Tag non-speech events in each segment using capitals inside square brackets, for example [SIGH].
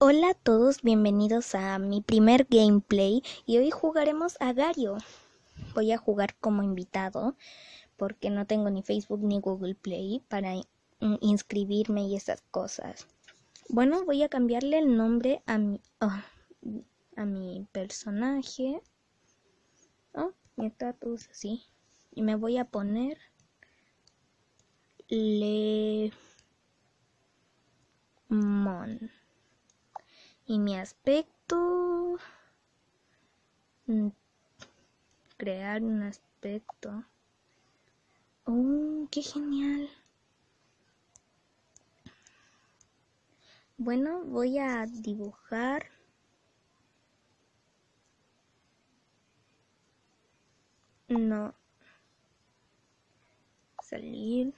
Hola a todos, bienvenidos a mi primer gameplay y hoy jugaremos a Gario. Voy a jugar como invitado porque no tengo ni Facebook ni Google Play para inscribirme y esas cosas. Bueno, voy a cambiarle el nombre a mi, oh, a mi personaje. Oh, mi estatus así. Y me voy a poner Le Mon y mi aspecto mm, crear un aspecto. Oh qué genial. Bueno voy a dibujar. No. Salir.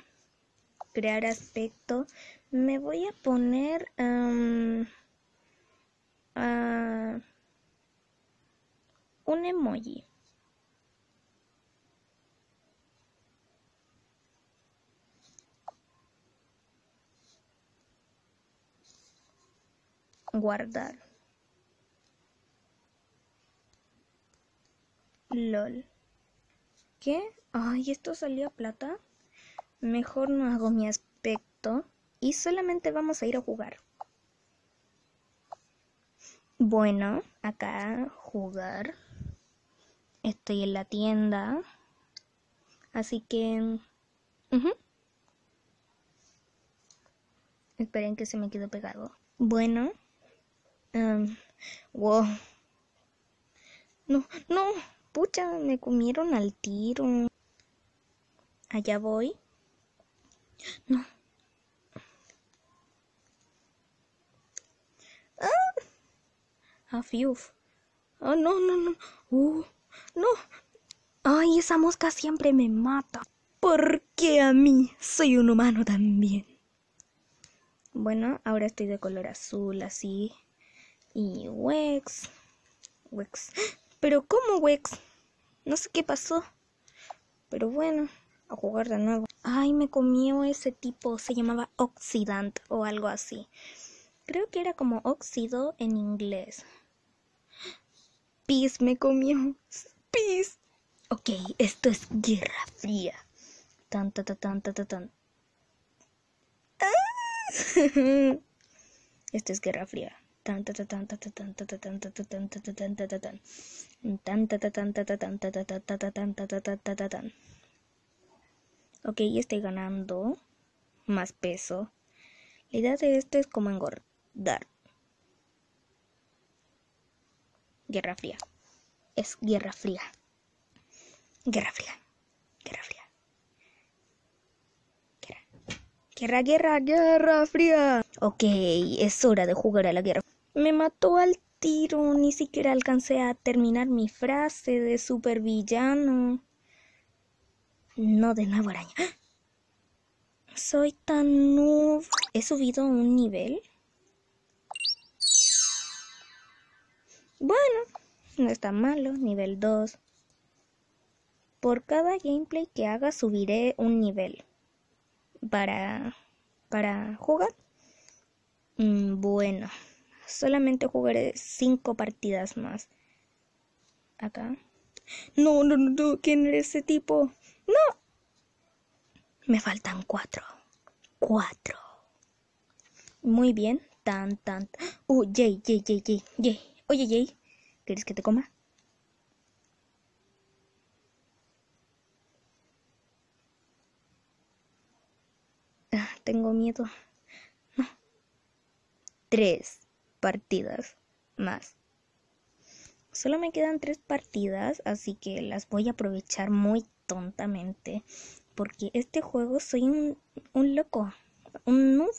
Crear aspecto. Me voy a poner un emoji. Guardar. LOL. ¿Qué? Ay, esto salió a plata. Mejor no hago mi aspecto y solamente vamos a ir a jugar. Bueno, acá jugar. Estoy en la tienda. Así que... Esperen que se me quedó pegado. Bueno. Um, wow. No, no. Pucha, me comieron al tiro. Allá voy. No. Ah, fiuf. Oh, no, no, no. Uh, no. Ay, esa mosca siempre me mata. Porque a mí soy un humano también. Bueno, ahora estoy de color azul, así. Y Wex. Wex. Pero ¿cómo Wex? No sé qué pasó. Pero bueno, a jugar de nuevo. Ay, me comió ese tipo. Se llamaba Oxidant o algo así. Creo que era como óxido en inglés. Peace me comió. Peace. Ok, esto es guerra fría. Tan, tan, tan, tan, tan, Esto es guerra fría. Tan, tan, tan, tan, tan, tan, tan, tan, tan, tan, tan, tan, tan, tan, tan. Ok, estoy ganando más peso. La idea de esto es como engordar. Guerra Fría. Es Guerra Fría. Guerra Fría. Guerra Fría. Guerra, guerra, guerra fría. Ok, es hora de jugar a la guerra. Me mató al tiro, ni siquiera alcancé a terminar mi frase de supervillano. No de nuevo araña. Soy tan noob. He subido un nivel. No está malo, nivel 2. Por cada gameplay que haga subiré un nivel para para jugar. Mm, bueno, solamente jugaré 5 partidas más. Acá. No, no, no, ¿quién es ese tipo? No. Me faltan 4. 4. Muy bien. Tan, tan. Uh, Jay, Jay, Jay, Jay, Jay. Oye, Jay, ¿quieres que te coma? Ah, tengo miedo. No. Tres partidas más. Solo me quedan tres partidas, así que las voy a aprovechar muy tontamente. Porque este juego soy un, un loco, un noob,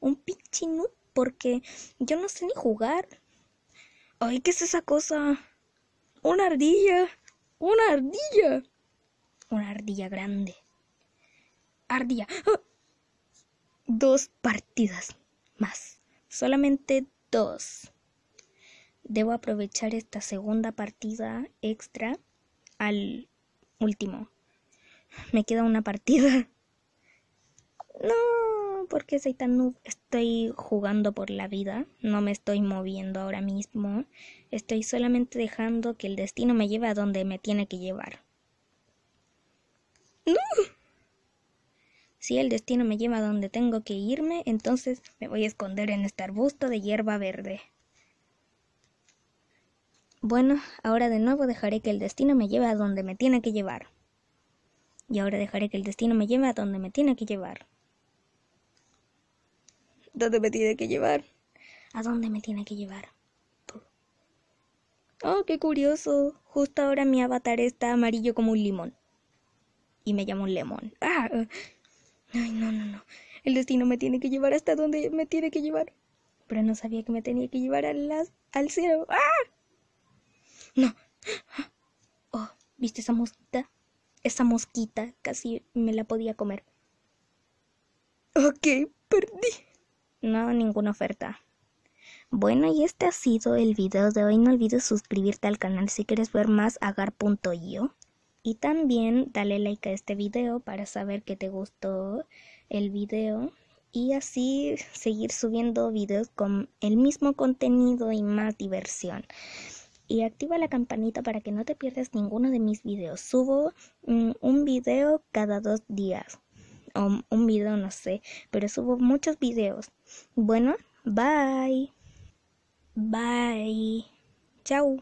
un pinche noob, porque yo no sé ni jugar. Ay, ¿qué es esa cosa? Una ardilla. Una ardilla. Una ardilla grande. Ardilla. ¡Ah! Dos partidas más. Solamente dos. Debo aprovechar esta segunda partida extra al último. Me queda una partida. [LAUGHS] No, ¿por qué soy tan noob? Estoy jugando por la vida, no me estoy moviendo ahora mismo. Estoy solamente dejando que el destino me lleve a donde me tiene que llevar. ¡No! Si el destino me lleva a donde tengo que irme, entonces me voy a esconder en este arbusto de hierba verde. Bueno, ahora de nuevo dejaré que el destino me lleve a donde me tiene que llevar. Y ahora dejaré que el destino me lleve a donde me tiene que llevar. ¿Dónde me tiene que llevar? ¿A dónde me tiene que llevar? Oh, qué curioso. Justo ahora mi avatar está amarillo como un limón. Y me llamo un lemón. ¡Ah! Ay, no, no, no. El destino me tiene que llevar hasta donde me tiene que llevar. Pero no sabía que me tenía que llevar al, al cielo. ¡Ah! No. Oh, ¿viste esa mosquita? Esa mosquita casi me la podía comer. Ok, perdí. No, ninguna oferta. Bueno, y este ha sido el video de hoy. No olvides suscribirte al canal si quieres ver más agar.io. Y también dale like a este video para saber que te gustó el video. Y así seguir subiendo videos con el mismo contenido y más diversión y activa la campanita para que no te pierdas ninguno de mis videos. Subo mm, un video cada dos días o un video no sé, pero subo muchos videos. Bueno, bye. Bye. Chao.